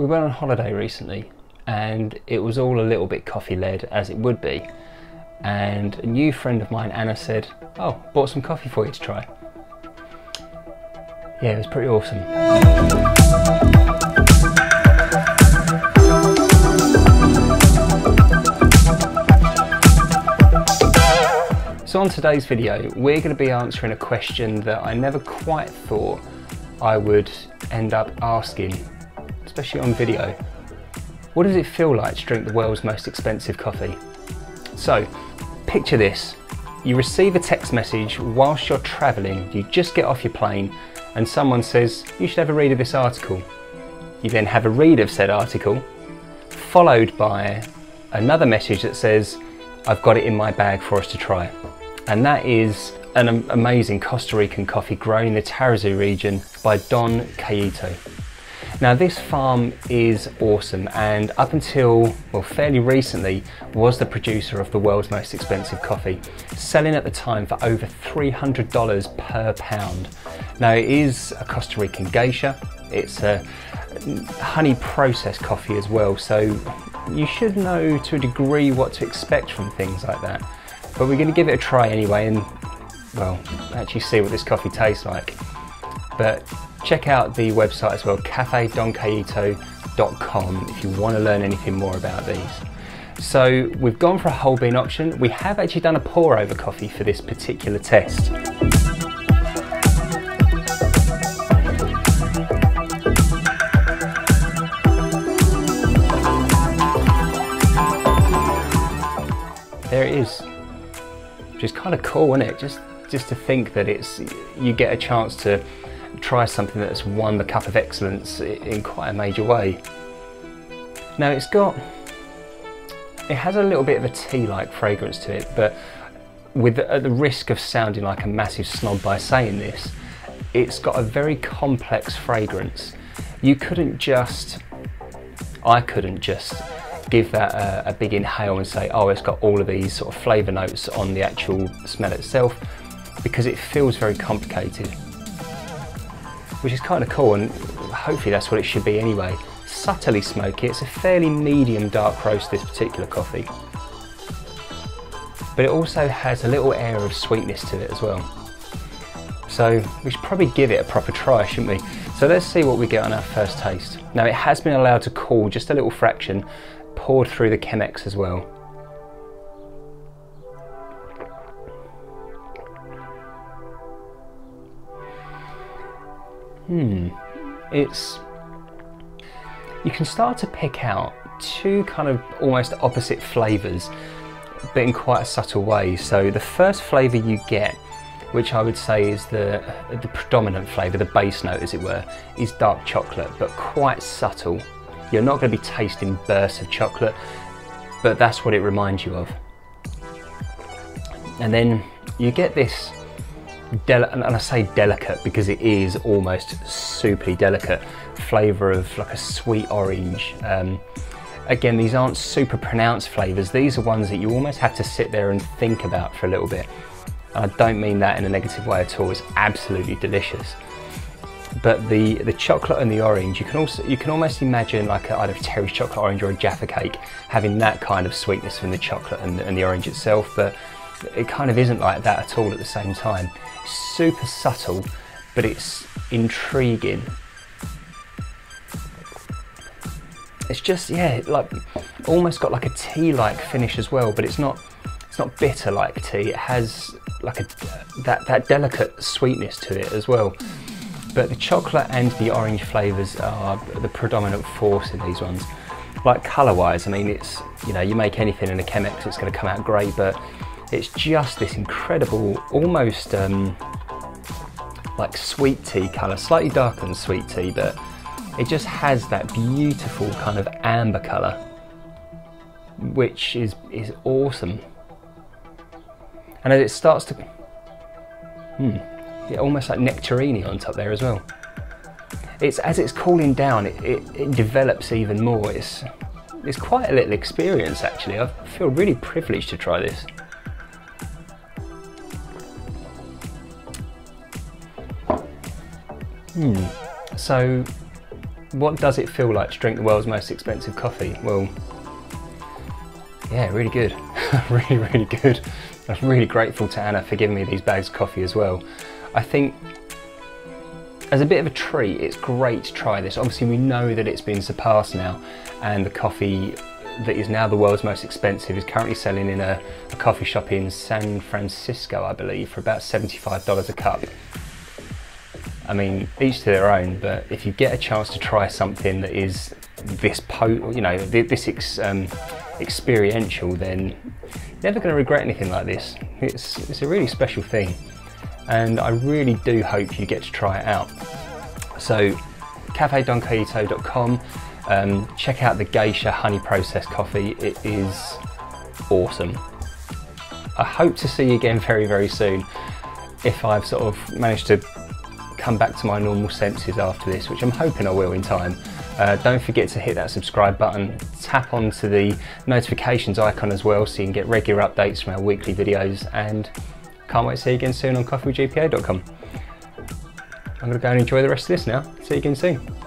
We went on holiday recently and it was all a little bit coffee led as it would be. And a new friend of mine, Anna, said, Oh, bought some coffee for you to try. Yeah, it was pretty awesome. So on today's video, we're going to be answering a question that I never quite thought I would end up asking especially on video. What does it feel like to drink the world's most expensive coffee? So, picture this. You receive a text message whilst you're travelling, you just get off your plane, and someone says, you should have a read of this article. You then have a read of said article, followed by another message that says, I've got it in my bag for us to try. And that is an amazing Costa Rican coffee grown in the Tarrazú region by Don Cayito. Now this farm is awesome and up until, well fairly recently, was the producer of the world's most expensive coffee, selling at the time for over $300 per pound. Now it is a Costa Rican geisha, it's a honey processed coffee as well, so you should know to a degree what to expect from things like that. But we're going to give it a try anyway and, well, actually see what this coffee tastes like. But check out the website as well, cafedoncayito.com if you want to learn anything more about these. So we've gone for a whole bean option. We have actually done a pour over coffee for this particular test. There it is. Which is kind of cool, isn't it? Just just to think that it's you get a chance to try something that's won the Cup of Excellence in quite a major way. Now it's got, it has a little bit of a tea-like fragrance to it, but with the, the risk of sounding like a massive snob by saying this, it's got a very complex fragrance. You couldn't just, I couldn't just give that a, a, big inhale and say, oh, it's got all of these sort of flavour notes on the actual smell itself, because it feels very complicated which is kind of cool and hopefully that's what it should be anyway. Subtly smoky, it's a fairly medium dark roast this particular coffee. But it also has a little air of sweetness to it as well. So we should probably give it a proper try, shouldn't we? So let's see what we get on our first taste. Now it has been allowed to cool just a little fraction, poured through the Chemex as well. Hmm, it's, you can start to pick out two kind of almost opposite flavours, but in quite a subtle way. So the first flavour you get, which I would say is the, the predominant flavour, the base note as it were, is dark chocolate, but quite subtle. You're not going to be tasting bursts of chocolate, but that's what it reminds you of. And then you get this and I say delicate because it is almost superly delicate flavour of like a sweet orange. Um, again, these aren't super pronounced flavours. These are ones that you almost have to sit there and think about for a little bit. I don't mean that in a negative way at all. It's absolutely delicious. But the, the chocolate and the orange, you can also you can almost imagine like a, either a Terry's chocolate orange or a Jaffa cake having that kind of sweetness from the chocolate and, and the orange itself. But it kind of isn't like that at all at the same time It's super subtle, but it's intriguing. It's just, yeah, like almost got like a tea-like finish as well, but it's not it's not bitter like tea. It has like a that that delicate sweetness to it as well. But the chocolate and the orange flavours are the predominant force in these ones. Like colour-wise, I mean, it's you know, you make anything in a Chemex, it's going to come out great, but it's just this incredible, almost um, like sweet tea colour, slightly darker than sweet tea, but it just has that beautiful kind of amber colour, which is, is awesome. And as it starts to, hmm, yeah, almost like nectarini on top there as well. It's as it's cooling down, it, it, it develops even more. It's, it's quite a little experience actually. I feel really privileged to try this. Hmm. So what does it feel like to drink the world's most expensive coffee? Well, yeah, really good. really, really good. I'm really grateful to Anna for giving me these bags of coffee as well. I think as a bit of a treat, it's great to try this. Obviously, we know that it's been surpassed now, and the coffee that is now the world's most expensive is currently selling in a, a coffee shop in San Francisco, I believe, for about $75 a cup. I mean, each to their own, but if you get a chance to try something that is this po, you know, this ex, um, experiential, then you're never going to regret anything like this. It's, it's a really special thing, and I really do hope you get to try it out. So, cafedoncayito.com, um, check out the Geisha honey processed coffee. It is awesome. I hope to see you again very, very soon if I've sort of managed to come back to my normal senses after this, which I'm hoping I will in time. Uh, don't forget to hit that subscribe button, tap onto the notifications icon as well so you can get regular updates from our weekly videos and can't wait to see you again soon on coffeegpa.com. I'm going to go and enjoy the rest of this now. See you again soon.